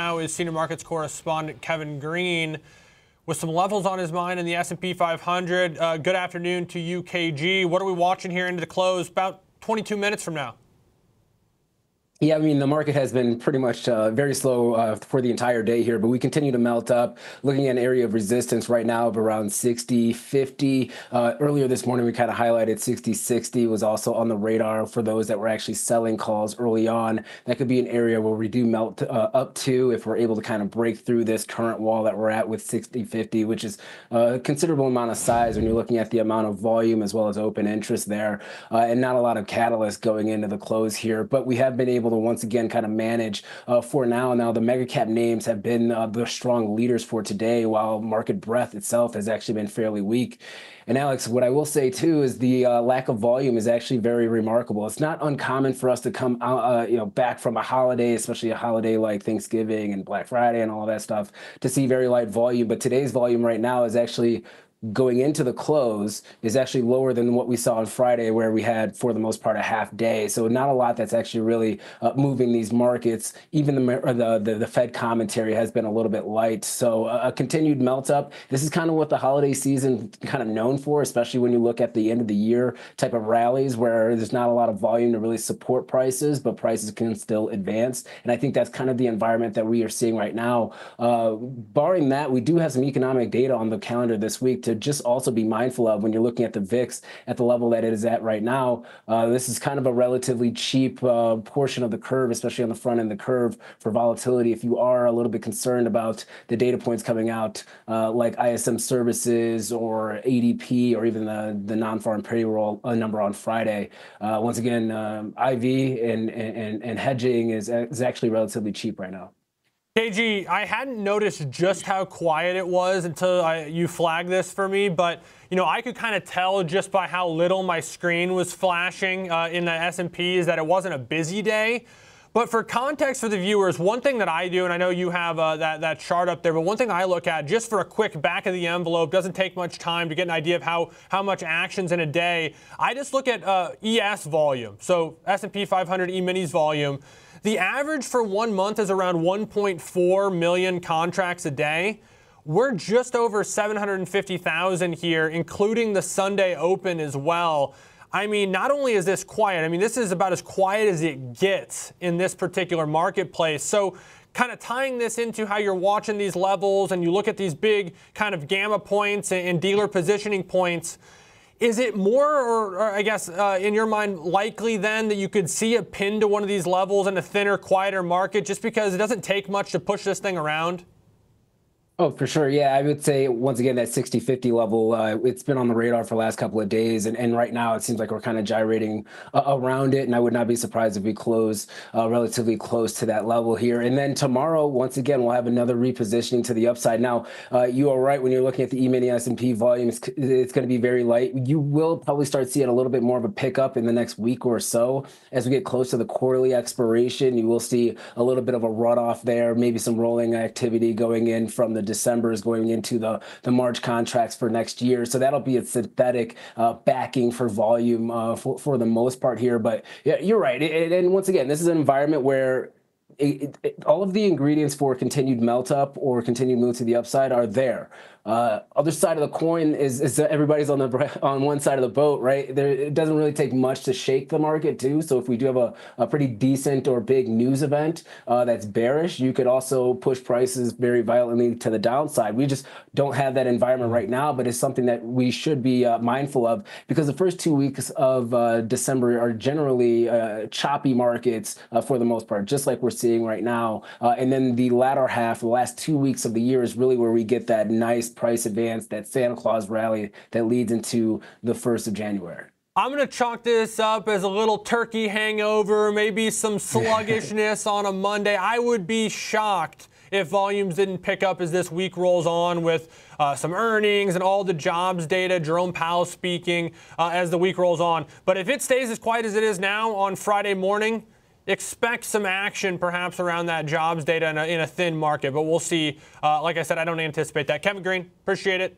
now is senior markets correspondent Kevin Green with some levels on his mind in the S&P 500. Uh, good afternoon to you, KG. What are we watching here into the close? About 22 minutes from now. Yeah, I mean, the market has been pretty much uh, very slow uh, for the entire day here, but we continue to melt up. Looking at an area of resistance right now of around 60, 50. Uh, earlier this morning, we kind of highlighted 60, 60 was also on the radar for those that were actually selling calls early on. That could be an area where we do melt uh, up to if we're able to kind of break through this current wall that we're at with 60, 50, which is a considerable amount of size when you're looking at the amount of volume as well as open interest there, uh, and not a lot of catalyst going into the close here. But we have been able able to once again kind of manage uh, for now. Now, the mega cap names have been uh, the strong leaders for today, while market breadth itself has actually been fairly weak. And Alex, what I will say too is the uh, lack of volume is actually very remarkable. It's not uncommon for us to come uh, you know, back from a holiday, especially a holiday like Thanksgiving and Black Friday and all that stuff, to see very light volume. But today's volume right now is actually going into the close is actually lower than what we saw on Friday, where we had, for the most part, a half day. So not a lot that's actually really uh, moving these markets. Even the, the, the the Fed commentary has been a little bit light. So uh, a continued melt up. This is kind of what the holiday season kind of known for, especially when you look at the end of the year type of rallies where there's not a lot of volume to really support prices, but prices can still advance. And I think that's kind of the environment that we are seeing right now. Uh, barring that, we do have some economic data on the calendar this week to just also be mindful of when you're looking at the VIX at the level that it is at right now. Uh, this is kind of a relatively cheap uh, portion of the curve, especially on the front end of the curve for volatility. If you are a little bit concerned about the data points coming out, uh, like ISM services or ADP or even the, the non-farm payroll uh, number on Friday, uh, once again, um, IV and, and, and hedging is, is actually relatively cheap right now. KG, I hadn't noticed just how quiet it was until I, you flagged this for me, but you know I could kind of tell just by how little my screen was flashing uh, in the S&P is that it wasn't a busy day. But for context for the viewers, one thing that I do, and I know you have uh, that, that chart up there, but one thing I look at just for a quick back of the envelope, doesn't take much time to get an idea of how, how much action's in a day. I just look at uh, ES volume, so S&P 500 E-minis volume. The average for one month is around 1.4 million contracts a day. We're just over 750,000 here, including the Sunday open as well. I mean, not only is this quiet, I mean, this is about as quiet as it gets in this particular marketplace. So, kind of tying this into how you're watching these levels and you look at these big kind of gamma points and dealer positioning points. Is it more, or, or I guess, uh, in your mind, likely then that you could see a pin to one of these levels in a thinner, quieter market just because it doesn't take much to push this thing around? Oh, for sure. Yeah, I would say once again that 60-50 level, uh, it's been on the radar for the last couple of days, and, and right now it seems like we're kind of gyrating uh, around it, and I would not be surprised if we close uh, relatively close to that level here. And then tomorrow, once again, we'll have another repositioning to the upside. Now, uh, you are right when you're looking at the E-mini S&P volume, it's, it's going to be very light. You will probably start seeing a little bit more of a pickup in the next week or so as we get close to the quarterly expiration. You will see a little bit of a runoff there, maybe some rolling activity going in from the December is going into the, the March contracts for next year. So that'll be a synthetic uh, backing for volume uh, for, for the most part here. But yeah, you're right. It, and once again, this is an environment where it, it, all of the ingredients for continued melt up or continued move to the upside are there. Uh, other side of the coin is, is that everybody's on the on one side of the boat, right? There, it doesn't really take much to shake the market too. So if we do have a, a pretty decent or big news event uh, that's bearish, you could also push prices very violently to the downside. We just don't have that environment right now, but it's something that we should be uh, mindful of because the first two weeks of uh, December are generally uh, choppy markets uh, for the most part, just like we're seeing right now. and then the latter half, the last two weeks of the year, is really where we get that nice price advance, that Santa Claus rally that leads into the 1st of January. I'm going to chalk this up as a little turkey hangover, maybe some sluggishness on a Monday. I would be shocked if volumes didn't pick up as this week rolls on with uh, some earnings and all the jobs data, Jerome Powell speaking uh, as the week rolls on. But if it stays as quiet as it is now on Friday morning, expect some action perhaps around that jobs data in a, in a thin market, but we'll see. Uh, like I said, I don't anticipate that. Kevin Green, appreciate it.